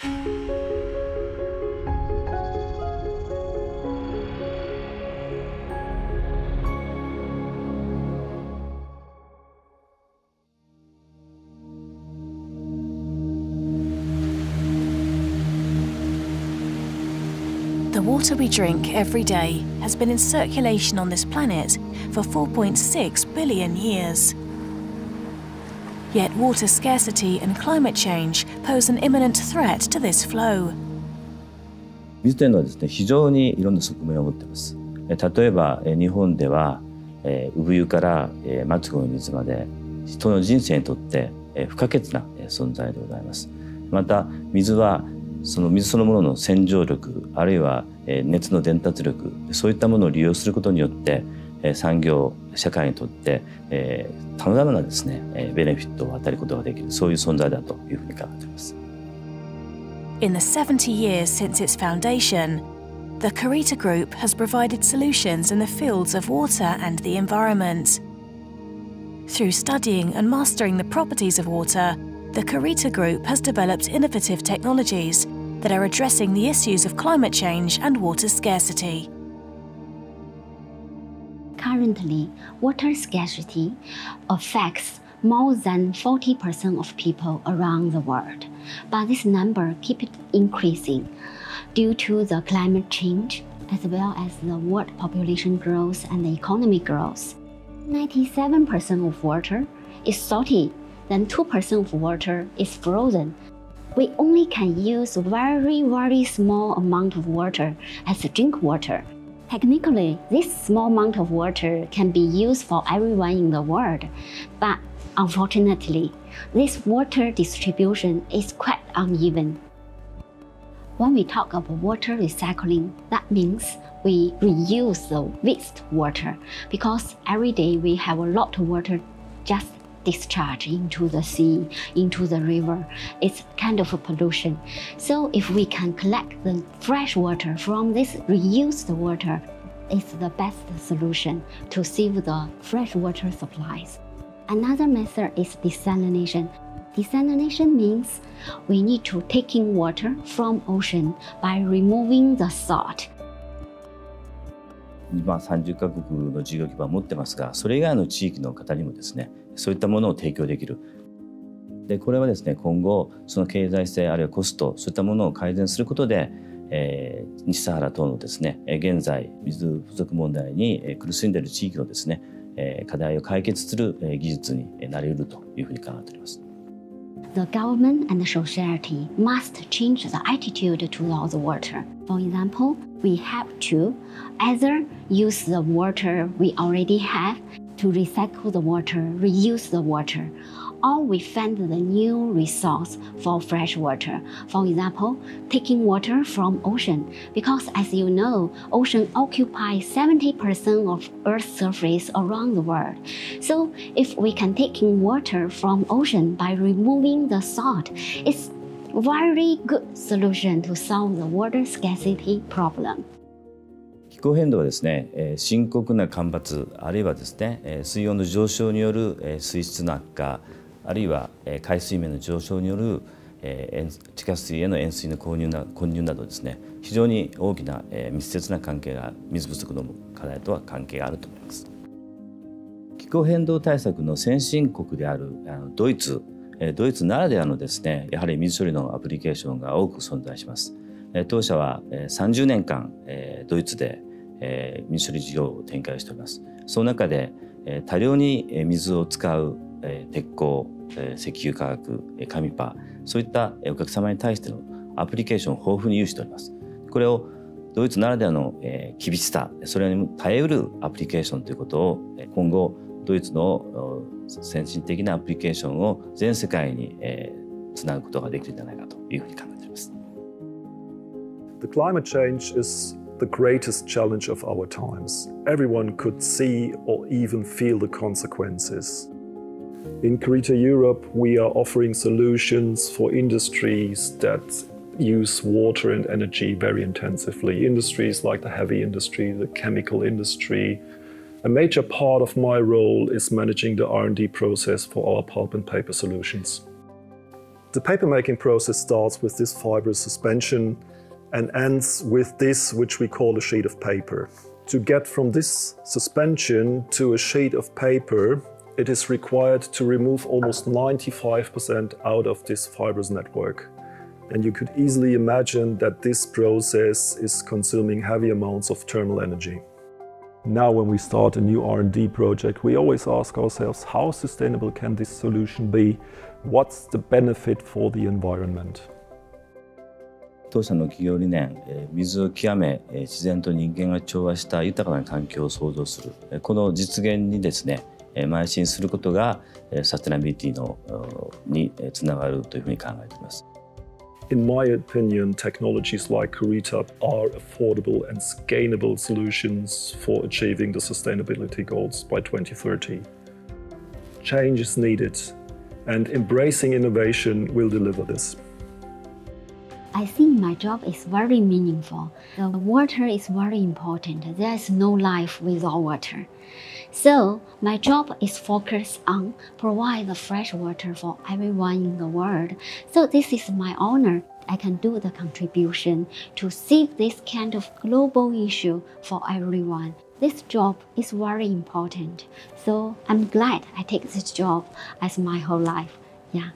The water we drink every day has been in circulation on this planet for 4.6 billion years. Yet water scarcity and climate change pose an imminent threat to this flow. 水というのはですね非常にいろんな側面を持っています例えば日本では産湯から末後の水まで人の人生にとって不可欠な存在でございますまた水はその水そのものの洗浄力あるいは熱の伝達力そういったものを利用することによって産業社会にとって、えー、さまざまなですね、えー、ベネフィットを与えることができるそういう存在だというふうに考えています。In the 70 years since its foundation, the Kurita Group has provided solutions in the fields of water and the environment. Through studying and mastering the properties of water, the Kurita Group has developed innovative technologies that are addressing the issues of climate change and water scarcity. Currently, water scarcity affects more than 40% of people around the world, but this number keeps increasing due to the climate change as well as the world population growth and the economic growth. 97% of water is salty then 2% of water is frozen. We only can use very, very small amount of water as drink water. Technically, this small amount of water can be used for everyone in the world, but unfortunately, this water distribution is quite uneven. When we talk about water recycling, that means we reuse the waste water because every day we have a lot of water just discharge into the sea, into the river. It's kind of a pollution. So if we can collect the fresh water from this reused water, it's the best solution to save the fresh water supplies. Another method is desalination. Desalination means we need to take in water from ocean by removing the salt まあ、30カ国の事業基盤を持ってますがそれ以外の地域の方にもですねそういったものを提供できるでこれはですね今後その経済性あるいはコストそういったものを改善することで、えー、西サハラ等のですね現在水不足問題に苦しんでいる地域のですね課題を解決する技術になり得るというふうに考えております。The government and the society must change the attitude towards water. For example, we have to either use the water we already have to recycle the water, reuse the water, or we find the new resource for fresh water. For example, taking water from ocean, because as you know, ocean occupies 70% of Earth's surface around the world. So if we can take in water from ocean by removing the salt, it's very good solution to solve the water scarcity problem. 気候変動はですね、え深刻な干ばつあるいはですね、え水温の上昇による、え水質の悪化 あるいは、海水面の上昇による、地下水への塩水の混入な混入などですね非常に大きな、密接な関係が水不足の課題とは関係があると思います。気候変動対策の先進国であるドイツドイツならではのですねやはり水処理のアプリケーションが多く存在します。当社は30年間ドイツで、水処理事業を展開しております。その中で、多量に水を使う、鉄鋼、え、石油化学、え、紙パそういったお客様に対してのアプリケーションを豊富に有しております。これをドイツならではの、え、厳しさそれに耐えうるアプリケーションということを今後ドイツの先進的なアプリケーションを全世界に、え、つなぐことができるんじゃないかというふうに考えています。The climate change is the greatest challenge of our times. Everyone could see or even feel the consequences. In Kurita Europe, we are offering solutions for industries that use water and energy very intensively. Industries like the heavy industry, the chemical industry. A major part of my role is managing the R&D process for our pulp and paper solutions. The papermaking process starts with this fibrous suspension and ends with this, which we call a sheet of paper. To get from this suspension to a sheet of paper, it is required to remove almost 95% out of this fibrous network. And you could easily imagine that this process is consuming heavy amounts of thermal energy. Now when we start a new R&D project, we always ask ourselves how sustainable can this solution be? What's the benefit for the environment? 当社の企業理念、水を極め自然と人間が調和した豊かな環境を創造するこの実現にですね 邁進することがサステナビリティのにつながるというふうに考えています。In my opinion, technologies like Kurita are affordable and scalable solutions for achieving the sustainability goals by 2030. Change is needed, and embracing innovation will deliver this. I think my job is very meaningful. The water is very important. There is no life without water. So my job is focused on provide the fresh water for everyone in the world. So this is my honor. I can do the contribution to save this kind of global issue for everyone. This job is very important. So I'm glad I take this job as my whole life. Yeah.